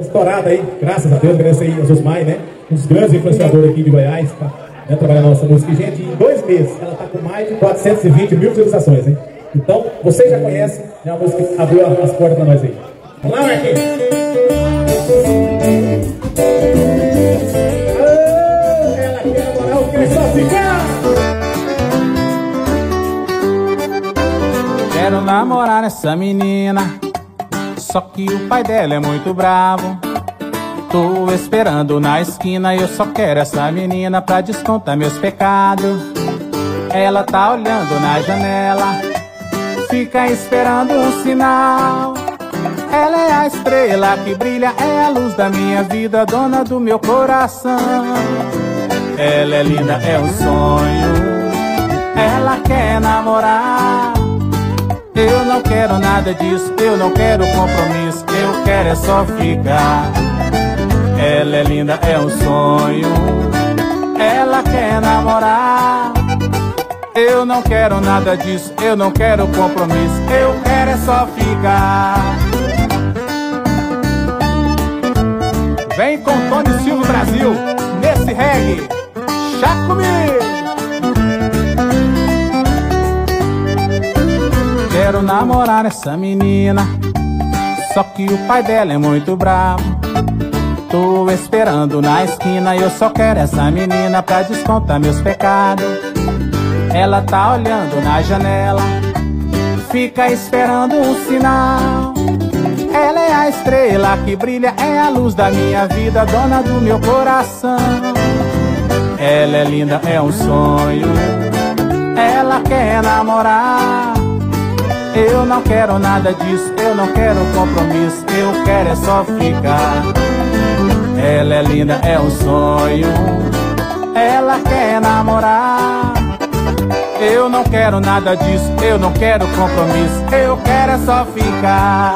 Estourada aí, graças a Deus, agradeço aí aos Osmai, né? Um dos grandes influenciadores aqui de Goiás, tá? Né, trabalhando na nossa música. E, gente, em dois meses, ela tá com mais de 420 mil visualizações, hein? Então, vocês já conhecem, é uma música que abriu as portas pra nós aí. Vamos lá, Marquinhos! Ela quer! Quero namorar essa menina só que o pai dela é muito bravo. Tô esperando na esquina eu só quero essa menina pra descontar meus pecados. Ela tá olhando na janela, fica esperando um sinal. Ela é a estrela que brilha, é a luz da minha vida, dona do meu coração. Ela é linda, é um sonho. Ela quer namorar. Eu não quero nada disso, eu não quero compromisso, eu quero é só ficar. Ela é linda, é um sonho, ela quer namorar. Eu não quero nada disso, eu não quero compromisso, eu quero é só ficar. Vem com Tony Silva Brasil, nesse reggae, chá comigo! Quero namorar essa menina. Só que o pai dela é muito bravo. Tô esperando na esquina eu só quero essa menina pra descontar meus pecados. Ela tá olhando na janela, fica esperando um sinal. Ela é a estrela que brilha, é a luz da minha vida, dona do meu coração. Ela é linda, é um sonho. Ela quer namorar. Eu não quero nada disso, eu não quero compromisso, eu quero é só ficar. Ela é linda, é um sonho, ela quer namorar. Eu não quero nada disso, eu não quero compromisso, eu quero é só ficar.